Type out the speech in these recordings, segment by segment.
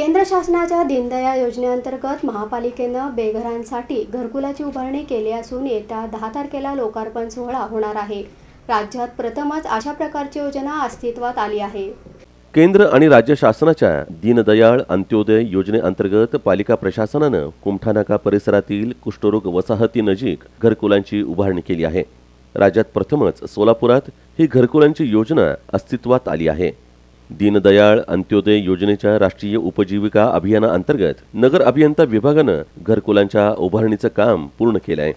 केंद्र शासनाच्या दीनदयाळ योजनेअंतर्गत महापालिकेनं बेघरांसाठी घरकुलाची उभारणी केली असून येत्या दहा तारखेला लोकार्पण सोहळा होणार आहे. राज्यात प्रथमच अशा प्रकारची योजना अस्तित्वात आली आहे. केंद्र आणि राज्य शासनाच्या दीनदयाळ अंत्योदय योजनेअंतर्गत पालिका प्रशासनानं कुमठानाका परिसरातील कुष्ठरोग वसाहतीनजीक घरकुलांची उभारणी केली आहे. राज्यात प्रथमच सोलापुरात ही घरकुलांची योजना अस्तित्वात आली आहे. दीनदयाळ अंत्योदय योजनेच्या राष्ट्रीय उपजीविका अभियानाअंतर्गत नगर अभियंता विभागानं घरकुलांच्या उभारणीचं काम पूर्ण केलं आहे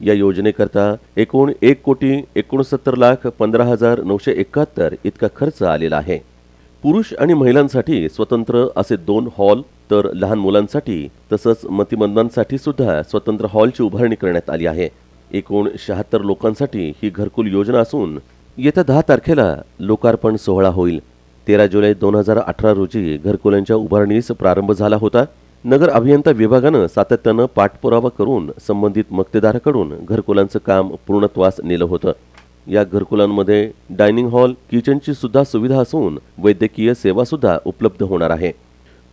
या योजनेकरता एकूण एक कोटी एकोणसत्तर लाख पंधरा हजार नऊशे एकाहत्तर इतका खर्च आलेला आहे. पुरुष आणि महिलांसाठी स्वतंत्र असे दोन हॉल तर लहान मुलांसाठी तसंच मतिमंदांसाठी सुद्धा स्वतंत्र हॉलची उभारणी करण्यात आली आहे. एकूण शहात्तर लोकांसाठी ही घरकुल योजना असून येत्या दहा तारखेला लोकार्पण सोहळा होईल. तेरा जुलै दोन हजार अठरा रोजी घरकुलांच्या उभारणीस प्रारंभ झाला होता. नगर अभियंता विभागानं सातत्यानं पाठपुरावा करून संबंधित मक्तेदाराकडून घरकुलांचं काम पूर्णत्वास नेलं होतं. या घरकुलांमध्ये डायनिंग हॉल किचनची सुद्धा सुविधा असून वैद्यकीय सेवा सुद्धा उपलब्ध होणार आहे.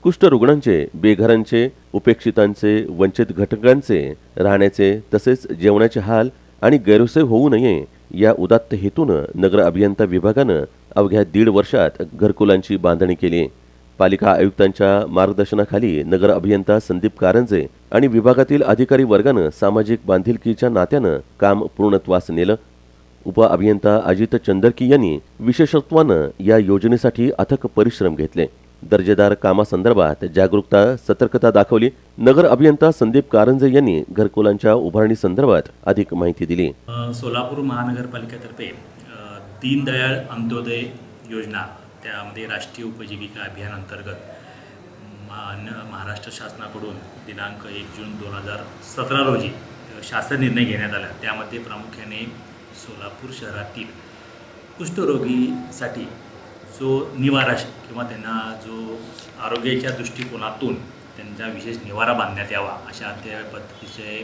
कुष्ठरुग्णांचे बेघरांचे उपेक्षितांचे वंचित घटकांचे राहण्याचे तसेच जेवणाचे हाल आणि गैरसोय होऊ नये या उदात्त हेतूनं नगर अभियंता विभागानं अवघ्या दीड वर्षात घरकुलांची बांधणी केली. पालिका आयुक्तांच्या मार्गदर्शनाखाली नगर अभियंता संदीप कारंजे आणि विभागातील अधिकारी वर्गानं सामाजिक बांधिलकीच्या नात्यानं काम पूर्णत्वास नेलं. उप अभियंता अजित चंदरकी यांनी विशेषत्वानं या योजनेसाठी अथक परिश्रम घेतले. दर्जेदार कामासंदर्भात जागरूकता सतर्कता दाखवली. नगर अभियंता संदीप कारंजे यांनी घरकुलांच्या उभारणी संदर्भात अधिक माहिती दिली. सोलापूर महानगरपालिकेतर्फे दीनदयाळ अंत्योदय योजना त्यामध्ये राष्ट्रीय उपजीविका अभियान अंतर्गत मान महाराष्ट्र शासनाकडून दिनांक एक जून दोन हजार सतरा रोजी शासन निर्णय घेण्यात आला. त्यामध्ये प्रामुख्याने सोलापूर शहरातील कुष्ठरोगीसाठी जो निवारा किंवा त्यांना जो आरोग्याच्या दृष्टिकोनातून त्यांचा विशेष निवारा बांधण्यात यावा अशा त्या पद्धतीचे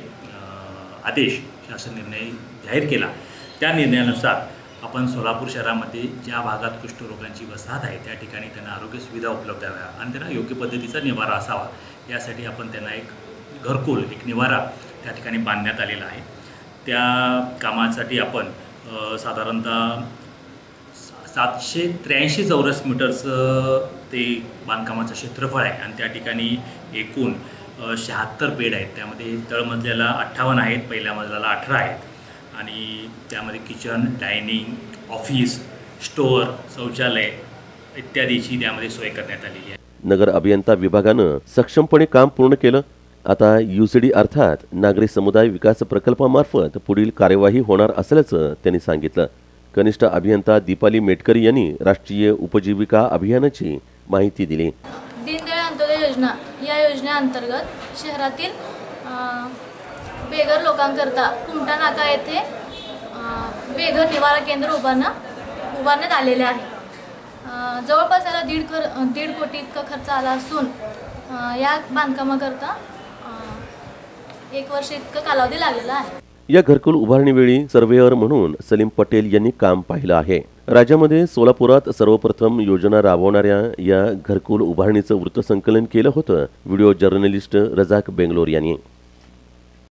आदेश शासन निर्णय जाहीर केला. त्या निर्णयानुसार आपण सोलापूर शहरामध्ये ज्या भागात कुष्ठरोगांची वसाहत आहे त्या ठिकाणी त्यांना आरोग्य सुविधा उपलब्ध व्हाव्या आणि त्यांना योग्य पद्धतीचा निवारा असावा. यासाठी आपण त्यांना एक घरकुल एक निवारा त्या ठिकाणी बांधण्यात आलेला आहे. त्या कामासाठी आपण साधारणतः सातशे त्र्याऐंशी चौरस मीटरचं ते बांधकामाचं क्षेत्रफळ आहे आणि त्या ठिकाणी एकूण शहात्तर बेड आहेत. त्यामध्ये तळमजल्याला अठ्ठावन्न आहेत पहिल्या मजल्याला अठरा आहेत. आणि त्यामध्ये किचन डायनिंग ऑफिस स्टोअर शौचालय इत्यादीची त्यामध्ये सोय करण्यात आलेली आहे. नगर अभियंता विभागानं सक्षमपणे काम पूर्ण केलं. आता युसीडी अर्थात नागरी समुदाय विकास प्रकल्पामार्फत पुढील कार्यवाही होणार असल्याचं त्यांनी सांगितलं. कनिष्ठ अभियंता दीपाली मेटकरी यांनी राष्ट्रीय उपजीविका अभियानाची माहिती दिली. दीनदयाळ अंत्योदय योजना या योजनेअंतर्गत शहरातील बेघर लोकांकरता कुमटा नाका येथे बेघर निवारा केंद्र उभारणं उभारण्यात आलेले आहे. जवळपास याला दीड कर दीड कोटी इतका खर्च आला असून या बांधकामाकरता एक वर्ष इतकं कालावधी लागलेला आहे. या घरकुल उभारणीवेळी सर्वेअर म्हणून सलीम पटेल यांनी काम पाहिलं आहे. राज्यामध्ये सोलापुरात सर्वप्रथम योजना राबवणाऱ्या या घरकुल उभारणीचं वृत्तसंकलन केलं होतं व्हिडिओ जर्नलिस्ट रजाक बेंगलोर यांनी.